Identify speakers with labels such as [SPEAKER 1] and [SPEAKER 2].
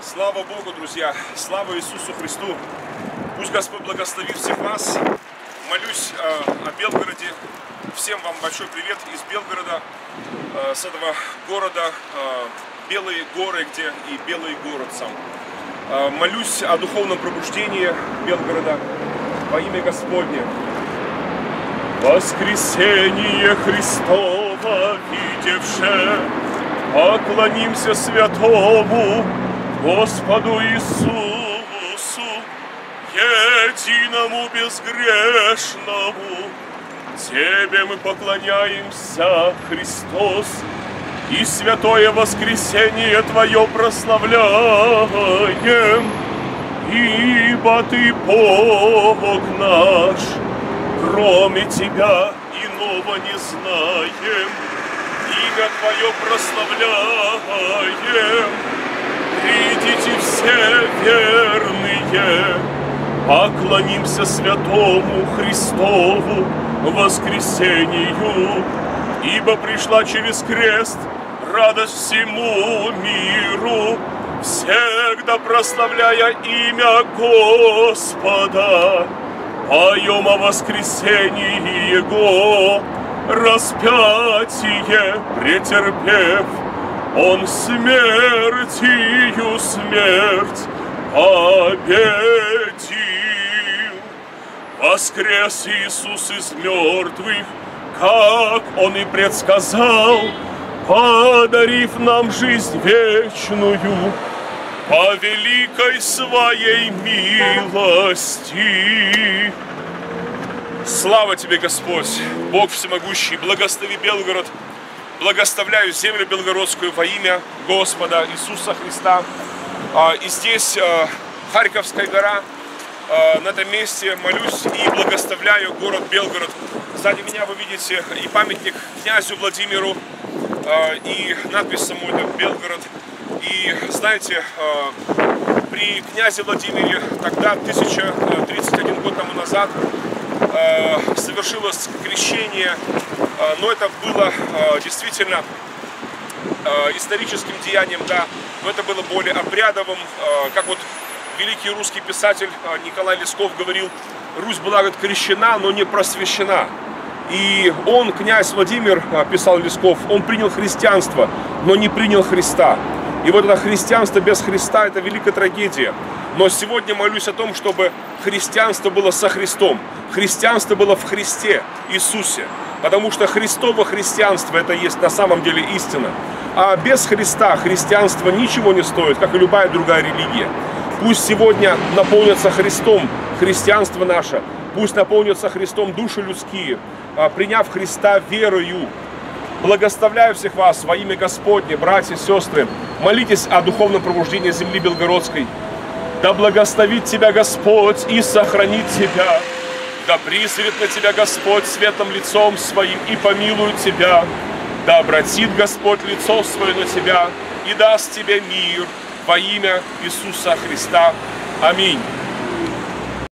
[SPEAKER 1] Слава Богу, друзья! Слава Иисусу Христу! Пусть Господь благословит всех вас. Молюсь э, о Белгороде. Всем вам большой привет из Белгорода, э, с этого города, э, Белые горы, где и Белый город сам. Э, молюсь о духовном пробуждении Белгорода во имя Господне. Воскресение Христово видевше, поклонимся святому Господу Иисусу, единому безгрешному. Тебе мы поклоняемся, Христос, и святое воскресение Твое прославляем, ибо Ты Бог наш, кроме Тебя иного не знаем, имя Твое прославляем. Поклонимся святому Христову воскресению, ибо пришла через крест радость всему миру, всегда прославляя имя Господа. Поем о воскресении Его, распятие претерпев, Он смертью смерть победил. Воскрес Иисус из мертвых, как Он и предсказал, подарив нам жизнь вечную по великой своей милости. Слава тебе, Господь, Бог всемогущий, благослови Белгород, благословляю землю белгородскую во имя Господа Иисуса Христа. А, и здесь а, Харьковская гора, а, на этом месте молюсь и благословляю город Белгород. Сзади меня вы видите и памятник князю Владимиру, и надпись самой Белгород. И знаете, при князе Владимире тогда, 1031 год тому назад, совершилось крещение, но это было действительно историческим деянием, да, но это было более обрядовым, как вот великий русский писатель Николай Лесков говорил, Русь была говорит, крещена, но не просвещена. И он, князь Владимир, писал Лесков, он принял христианство, но не принял Христа. И вот это христианство без Христа – это великая трагедия. Но сегодня молюсь о том, чтобы христианство было со Христом. Христианство было в Христе Иисусе. Потому что Христово христианство – это есть на самом деле истина. А без Христа христианство ничего не стоит, как и любая другая религия. Пусть сегодня наполнится Христом христианство наше, пусть наполнится Христом души людские, а, приняв Христа верою. Благословляю всех вас во имя Господне, братья сестры. Молитесь о духовном пробуждении земли Белгородской. Да благословит тебя Господь и сохранит тебя. Да присвет на тебя Господь светлым лицом своим и помилует тебя. Да обратит Господь лицо свое на тебя и даст тебе мир во имя Иисуса Христа. Аминь.